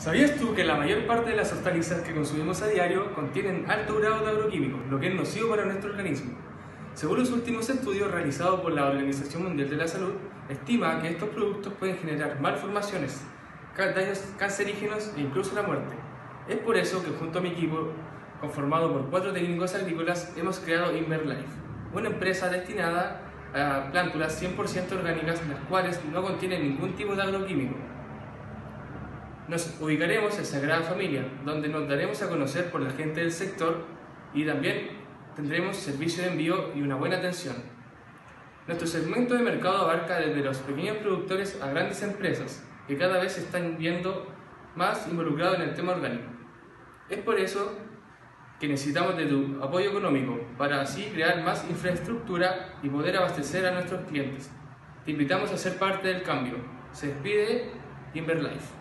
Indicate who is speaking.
Speaker 1: ¿Sabías tú que la mayor parte de las hortalizas que consumimos a diario contienen alto grado de agroquímicos, lo que es nocivo para nuestro organismo? Según los últimos estudios realizados por la Organización Mundial de la Salud, estima que estos productos pueden generar malformaciones, daños cancerígenos e incluso la muerte. Es por eso que junto a mi equipo, conformado por cuatro técnicos agrícolas, hemos creado Inverlife, una empresa destinada a plántulas 100% orgánicas las cuales no contienen ningún tipo de agroquímico. Nos ubicaremos en Sagrada Familia, donde nos daremos a conocer por la gente del sector y también tendremos servicio de envío y una buena atención. Nuestro segmento de mercado abarca desde los pequeños productores a grandes empresas que cada vez se están viendo más involucrados en el tema orgánico. Es por eso que necesitamos de tu apoyo económico para así crear más infraestructura y poder abastecer a nuestros clientes. Te invitamos a ser parte del cambio. Se despide Inverlife.